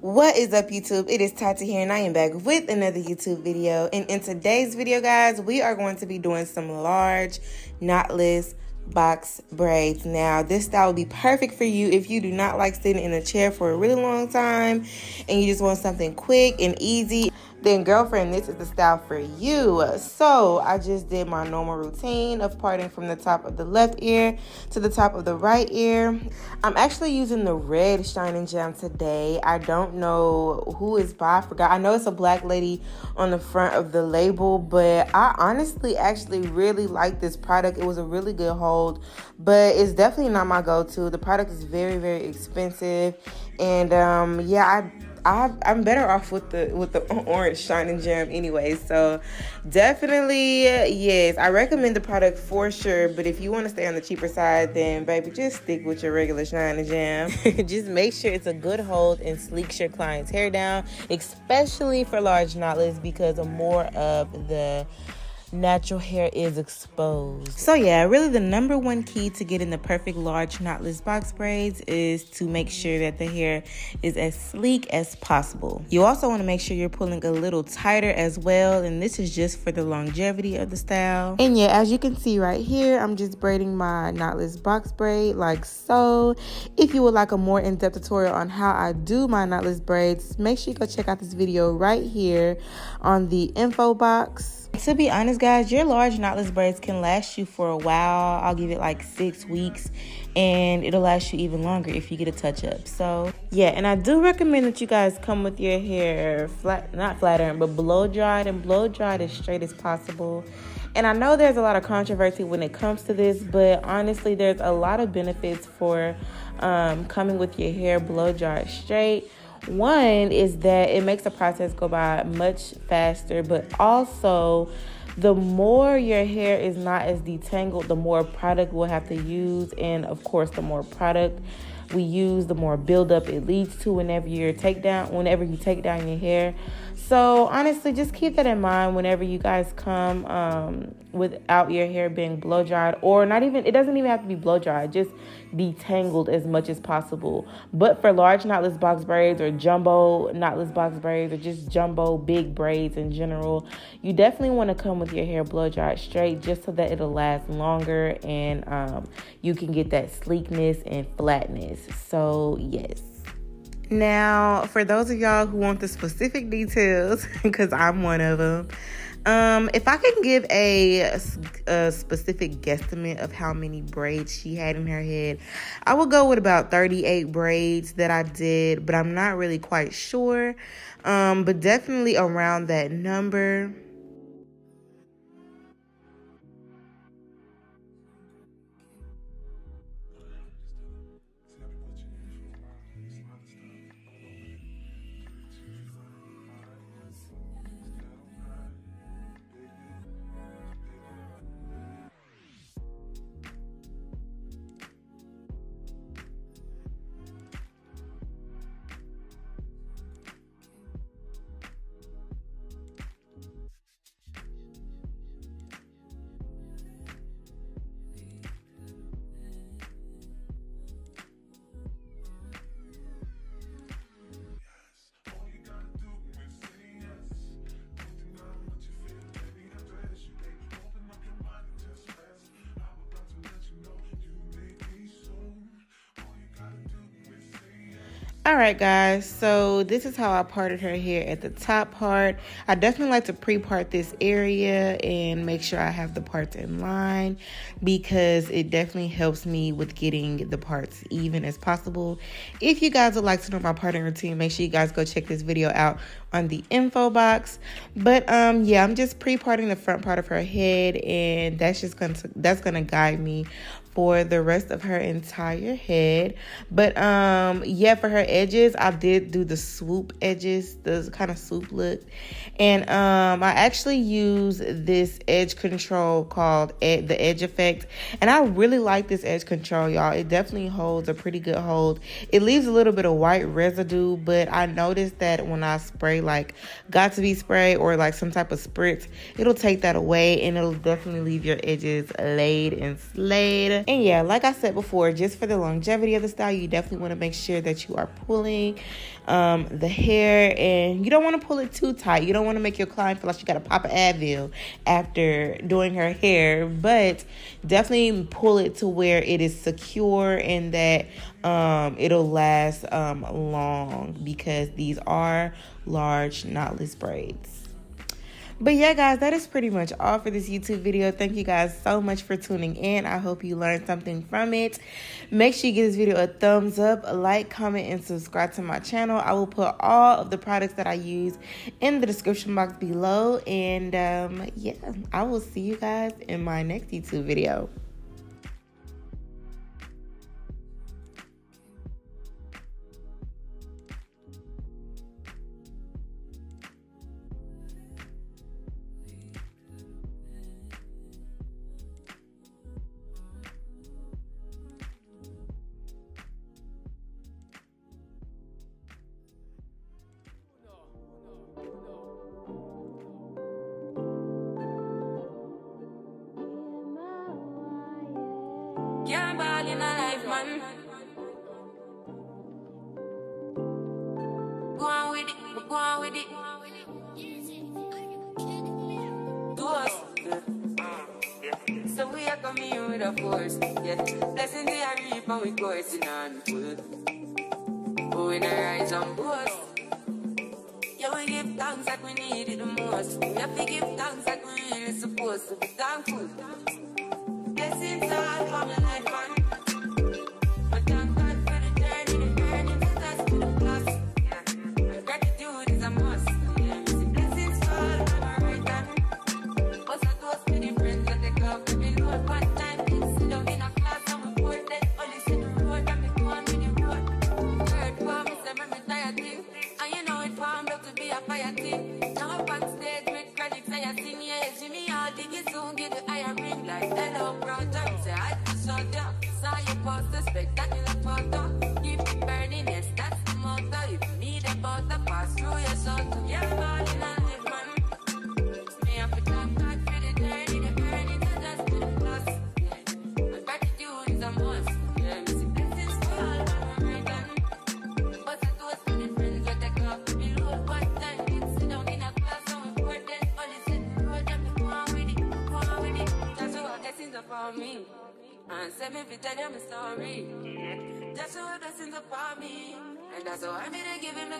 What is up YouTube? It is Tati here and I am back with another YouTube video. And in today's video guys, we are going to be doing some large knotless box braids. Now this style will be perfect for you if you do not like sitting in a chair for a really long time and you just want something quick and easy. Then girlfriend this is the style for you. So i just did my normal routine of parting from the top of the left ear to the top of the right ear. I'm actually using the red Shine 'n Jam today. I don't know who is by i forgot. I know it's a black lady on the front of the label but i honestly actually really like this product. It was a really good but it's definitely not my go-to the product is very very expensive and um yeah i I, I'm better off with the with the orange Shine 'n Jam anyway. So definitely yes, I recommend the product for sure. But if you want to stay on the cheaper side, then baby, just stick with your regular Shine 'n Jam. just make sure it's a good hold and sleeks your client's hair down, especially for large knotless because of more of the natural hair is exposed. So yeah, really the number one key to getting the perfect large knotless box braids is to make sure that the hair is as sleek as possible. You also want to make sure you're pulling a little tighter as well and this is just for the longevity of the style. And yeah, as you can see right here, I'm just braiding my knotless box braid like so. If you would like a more in-depth tutorial on how I do my knotless braids, make sure you go check out this video right here on the info box. To be honest, guys, your large knotless braids can last you for a while. I'll give it like six weeks and it'll last you even longer if you get a touch up. So, yeah, and I do recommend that you guys come with your hair flat, not flat iron, but blow dried and blow dried as straight as possible. And I know there's a lot of controversy when it comes to this, but honestly, there's a lot of benefits for um, coming with your hair blow dried straight one is that it makes the process go by much faster, but also the more your hair is not as detangled, the more product we'll have to use, and of course, the more product we use, the more buildup it leads to whenever you take down whenever you take down your hair. So honestly, just keep that in mind whenever you guys come um, without your hair being blow dried, or not even. It doesn't even have to be blow dried. Just detangled as much as possible. But for large knotless box braids or jumbo knotless box braids or just jumbo big braids in general, you definitely want to come with your hair blow dried straight just so that it'll last longer and um, you can get that sleekness and flatness. So yes. Now, for those of y'all who want the specific details, because I'm one of them, um, if I can give a, a specific guesstimate of how many braids she had in her head, I would go with about 38 braids that I did, but I'm not really quite sure. Um, but definitely around that number. All right guys. So this is how i parted her hair at the top part. I definitely like to pre-part this area and make sure i have the parts in line because it definitely helps me with getting the parts even as possible. If you guys would like to know my parting routine make sure you guys go check this video out on the info box. But um yeah i'm just pre-parting the front part of her head and that's just gonna that's gonna guide me for the rest of her entire head. But um yeah, for her edges, I did do the swoop edges, the kind of swoop look. And um I actually use this edge control called ed- the edge effect. And I really like this edge control, y'all. It definitely holds a pretty good hold. It leaves a little bit of white residue, but I noticed that when I spray like Got2b spray or like some type of spritz, it'll take that away and it'll definitely leave your edges laid and slayed. And yeah, like I said before, just for the longevity of the style, you definitely want to make sure that you are pulling um, the hair and you don't want to pull it too tight. You don't want to make your client feel like you got to pop an Advil after doing her hair, but definitely pull it to where it is secure and that um, it'll last um, long because these are large knotless braids. But yeah, guys, that is pretty much all for this YouTube video. Thank you guys so much for tuning in. I hope you learned something from it. Make sure you give this video a thumbs up, a like, comment, and subscribe to my channel. I will put all of the products that I use in the description box below. And um, yeah, I will see you guys in my next YouTube video. We are coming with a force, yeah. Blessings we are reap and we coursing on full. Oh, we not rise and boast. Yeah, we give thanks like we need it the most. We have to give thanks like we really supposed to be thankful. Fire thing. Now up on stage with credits and you sing, yeah, Jimmy, I'll dig it soon, get the iron ring like hello, brother. Say, I just saw down. Saw you post the spectacular photo. Keep it burning, yes, that's the motto. If you need a butter, pass through your soul. Yeah, man, in upon me. And seven feet tell you my story. That's what blessings upon me. And that's how I'm gonna give him the.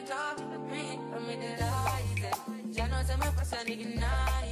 Read, I'm in the light. Jah knows I'm a person ignite.